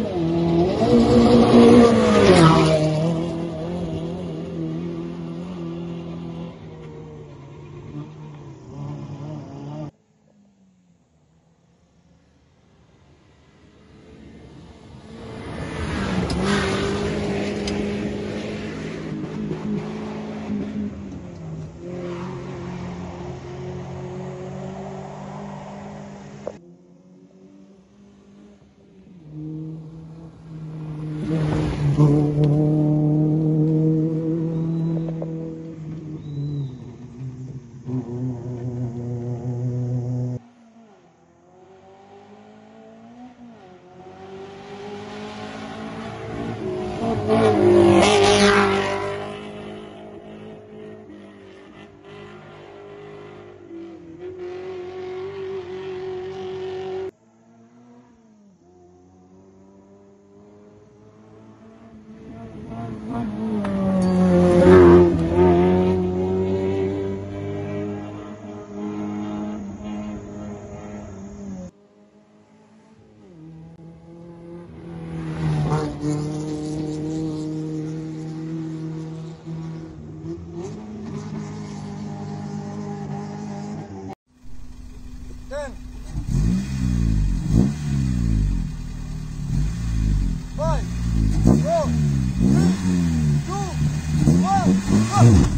ね What?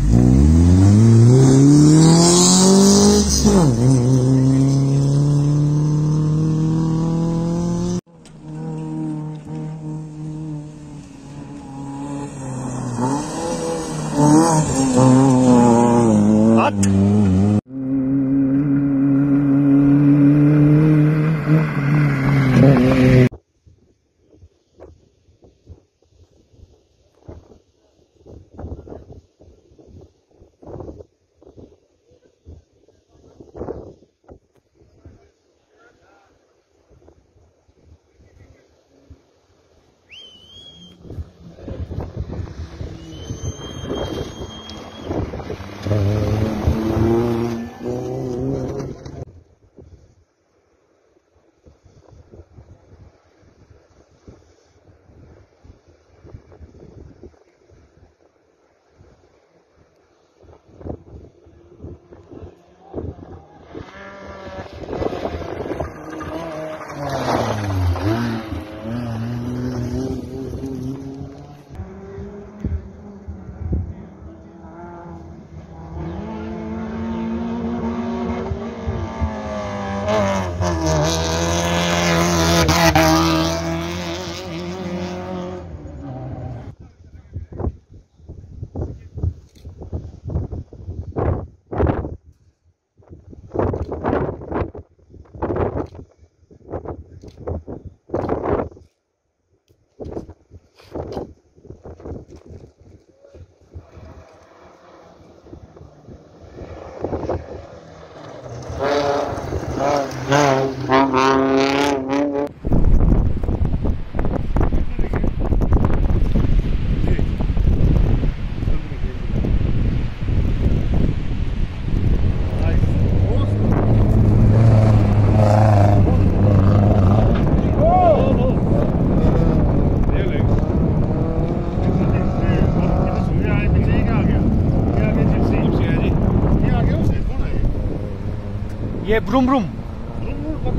ये broom vroom. तो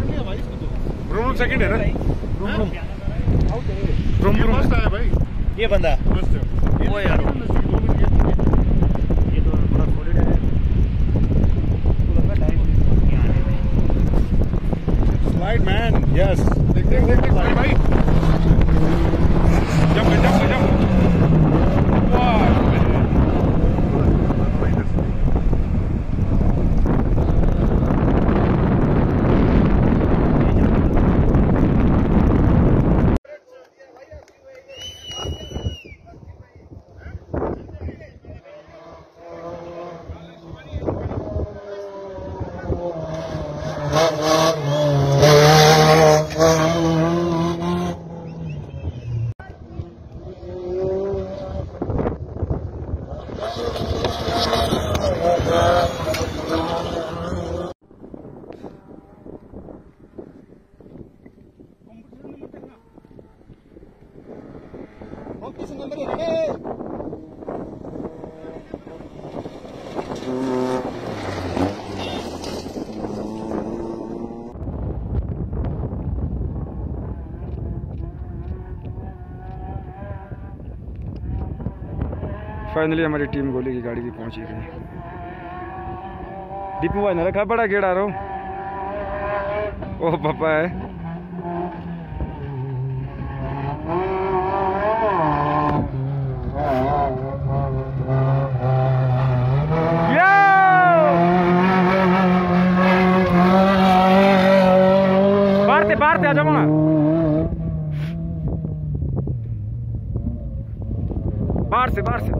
vroom second है ना? Vroom vroom. Vroom vroom. मस्त आया भाई। ये बंदा। फ़र्स्ट वो यार। ये तो थोड़ा सॉलिड है। स्लाइड मैन यस देख देख देख देख भाई। Okey, senang beri. Hei! Finally हमारी टीम गोली की गाड़ी की पहुँची गई। दीपू भाई ने रखा बड़ा गेड़ा रो। ओ, पापा है! बाहर से बाहर से।